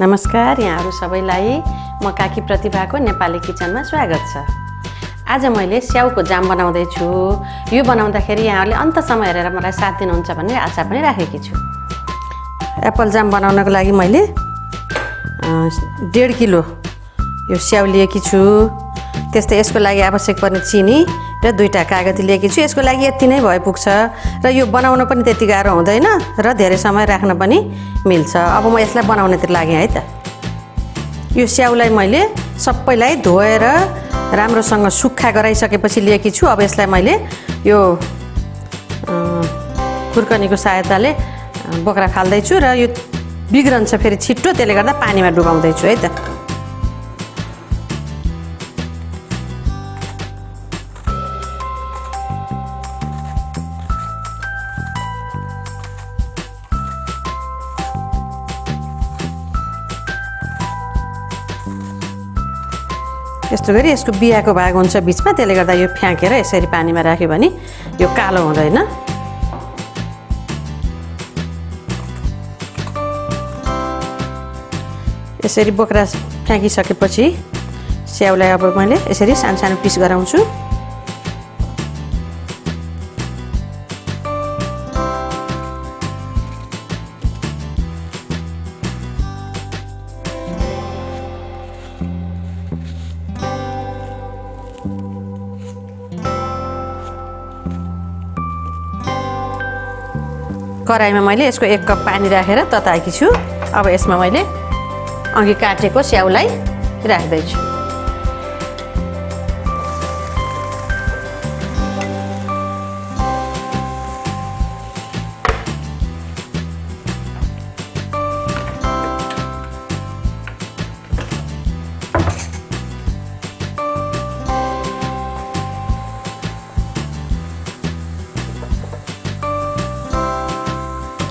नमस्कार यहाँहरू सबैलाई म काकी प्रतिभाको नेपाली किचनमा स्वागत छ। आज मैले स्याउको जाम बनाउँदैछु यो बनाउँदाखेरि यहाँहरूले अन्तसम्म हेरेर मलाई साथ दिनुहुन्छ भन्ने आशा पनि राखेकी छु। एप्पल जाम बनाउनको लागि मैले डेढ किलो यो स्याउ लिएकी छु। त्यस्तै यसको लागि आवश्यक पर्ने चिनी र दुईवटा कागती लिएकी छु यसको लागि यति नै भए पुग्छ र यो बनाउन पनि त्यति गाह्रो हुँदैन र धेरै समय राख्न पनि मिल्छ। अब म यसलाई बनाउनेतिर लागेँ है त। यो स्याउलाई मैले सबैलाई धोएर राम्रोसँग सुक्खा गराइसकेपछि लिएकी छु अब यसलाई मैले यो खुर्कनीको सहायताले बोक्रा फाल्दैछु र यो बिग्रन्छ फेरि छिट्टो त्यसले गर्दा पानीमा डुबाउँदैछु है त। यस्तो गरी यसको बिहाको भाग हुन्छ बिचमा त्यसले गर्दा यो फ्याँकेर यसरी पानीमा राख्यो भने यो कालो हुँदैन। यसरी बोक्रा फ्याँकिसकेपछि स्याउलाई अब मैले यसरी सानो सानो पिस गराउँछु। कराईमा मैले यसको एक कप पानी राखेर तताएकी छु। अब यसमा मैले अघि काटेको स्याउलाई राख्दैछु।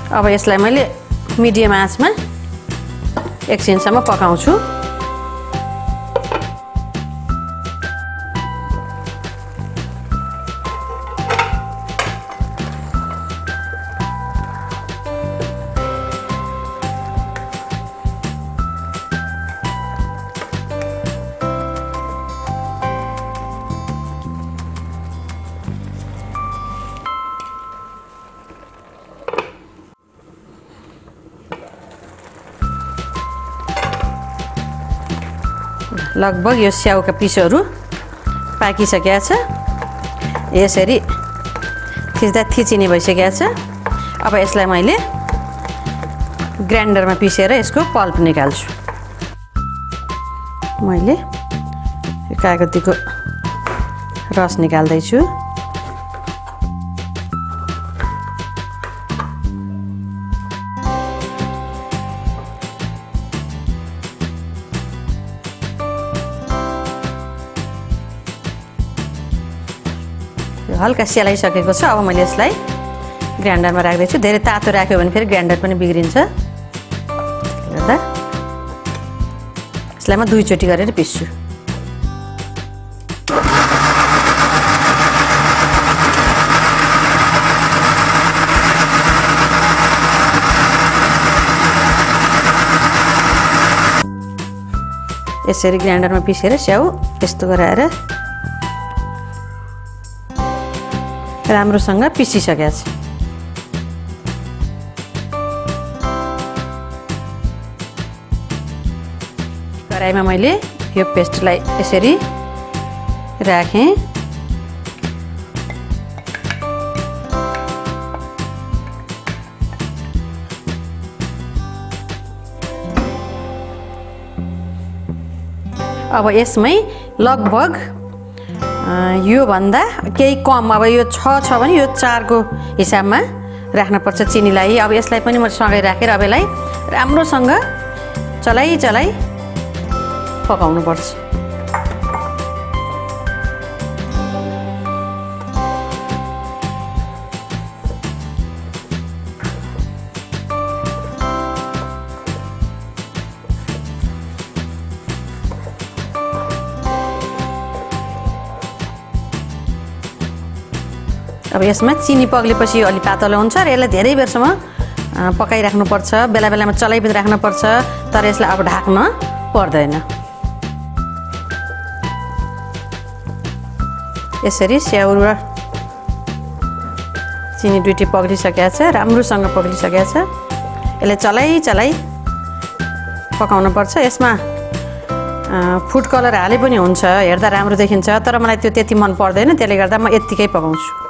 अब यसलाई मैले मिडियम आँचमा एकछिनसम्म पकाउँछु। लगभग यो स्याउका पिसहरू पाकिसकेका छ। यसरी थिच्दा थिचिने भइसकेको छ। अब यसलाई मैले ग्राइन्डरमा पिसेर यसको पल्प निकाल्छु। मैले कागतीको रस निकाल्दैछु। हल्का सेलाइसकेको छ। अब मैले यसलाई ग्राइन्डरमा राख्दैछु। धेरै तातो राख्यो भने फेरि ग्राइन्डर पनि बिग्रिन्छ। यसलाई म दुईचोटि गरेर पिस्छु। यसरी ग्राइन्डरमा पिसेर स्याउ यस्तो गराएर राम्रोसँग पिसिसकेको छ कराईमा मैले यो पेस्टलाई यसरी राखेँ। अब यसमै लगभग योभन्दा केही कम अब यो छ छ भने यो चारको हिसाबमा राख्नुपर्छ चिनीलाई। अब यसलाई पनि म सँगै राखेर अब यसलाई राम्रोसँग चलाइ चलाइ पकाउनुपर्छ। अब यसमा चिनी पग्लेपछि अलि पातलो हुन्छ र यसलाई धेरै बेरसम्म पकाइराख्नुपर्छ। बेला बेलामा चलाइ पनि राख्नुपर्छ तर यसलाई अब ढाक्न पर्दैन। यसरी स्याउ र चिनी दुइटी पग्लिसकेको छ राम्रोसँग पग्लिसकेको छ। यसलाई चलाइ चलाइ पकाउनुपर्छ। यसमा अँ, फुड कलर हाले पनि हुन्छ हेर्दा राम्रो देखिन्छ तर मलाई त्यो त्यति मन पर्दैन। त्यसले गर्दा म यत्तिकै पकाउँछु।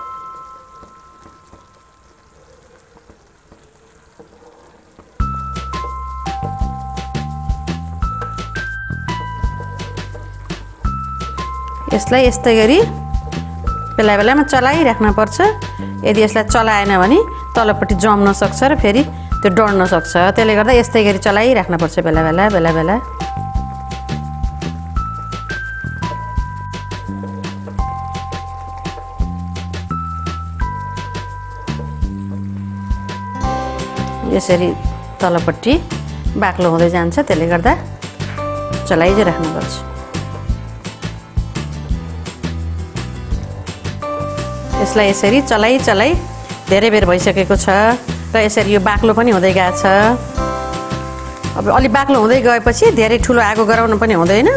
यसलाई यस्तै गरी बेला बेलामा चलाइराख्नुपर्छ यदि यसलाई चलाएन भने तलपट्टि जम्न सक्छ र फेरि त्यो डढ्न सक्छ। त्यसले गर्दा यस्तै गरी चलाइराख्नुपर्छ बेला बेला बेला बेला यसरी तलपट्टि बाक्लो हुँदै जान्छ। त्यसले गर्दा चलाइ राख्नुपर्छ यसलाई यसरी चलाइ चलाइ धेरै बेर भइसकेको छ र यसरी यो बाक्लो पनि हुँदै गएको छ। अब अलि बाक्लो हुँदै गएपछि धेरै ठुलो आगो गराउनु पनि हुँदैन।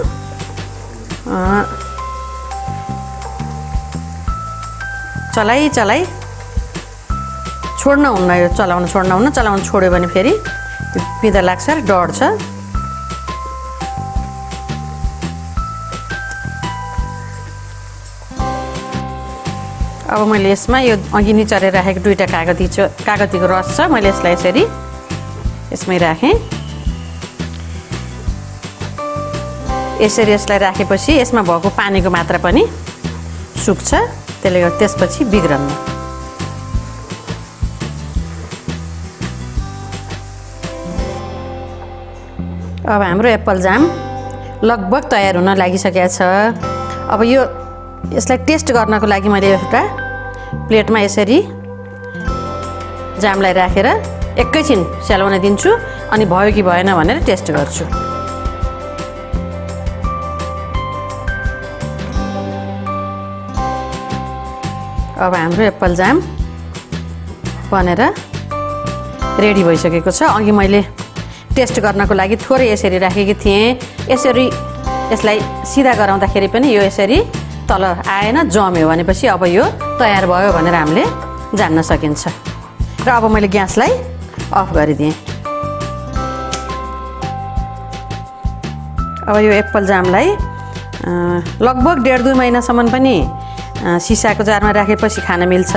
चलाइ चलाइ छोड्न हुन्न यो चलाउनु छोड्न हुन्न चलाउनु छोड्यो भने फेरि त्यो लाग्छ र डढ्छ। अब मैले यसमा यो अघि निचरेर राखेको दुईवटा कागती छ कागतीको रस छ मैले यसलाई यसरी यसमै राखेँ। यसरी यसलाई राखेपछि यसमा भएको पानीको मात्रा पनि सुक्छ त्यसले गर्दा त्यसपछि बिग्रन्न अब हाम्रो एप्पल जाम लगभग तयार हुन लागिसकेको छ। अब यो यसलाई टेस्ट गर्नको लागि मैले एउटा प्लेटमा यसरी जामलाई राखेर एकैछिन सेलाउन दिन्छु अनि भयो कि भएन भनेर टेस्ट गर्छु। अब हाम्रो एप्पल जाम बनेर रेडी भइसकेको छ। अघि मैले टेस्ट गर्नको लागि थोरै यसरी राखेकी थिएँ। यसरी यसलाई सिधा गराउँदाखेरि पनि यो यसरी तल आएन जम्यो भनेपछि अब यो तयार भयो भनेर हामीले जान्न सकिन्छ। र अब मैले ग्यासलाई अफ गरिदिएँ। अब यो एप्पल जामलाई लगभग डेढ दुई महिनासम्म पनि सिसाको जारमा राखेपछि खान मिल्छ।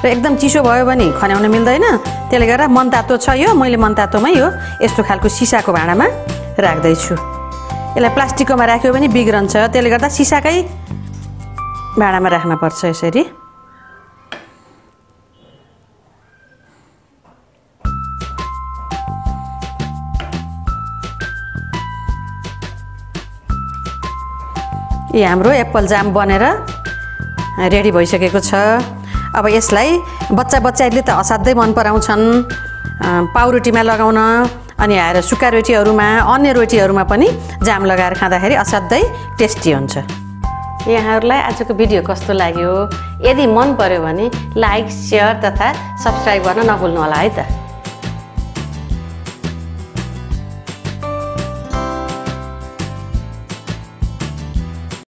र एकदम चिसो भयो भने खन्याउन मिल्दैन। त्यसले गर्दा मनतातो छ यो मैले मनतातोमै यो यस्तो खालको सिसाको भाँडामा राख्दैछु। यसलाई प्लास्टिककोमा राख्यो भने बिग्रन्छ। त्यसले गर्दा सिसाकै भाँडामा राख्नुपर्छ यसरी। यी हाम्रो एप्पल जाम बनेर रेडी भइसकेको छ। अब यसलाई बच्चा बच्चाहरूले त असाध्यै मन पराउँछन्। पाउरोटीमा लगाउन अनि आएर सुक्खा रोटीहरूमा अन्य रोटीहरूमा पनि जाम लगाएर खाँदाखेरि असाध्यै टेस्टी हुन्छ। यहाँहरूलाई आजको भिडियो कस्तो लाग्यो? यदि मन पर्यो भने लाइक सेयर तथा सब्सक्राइब गर्न नभुल्नु होला है त।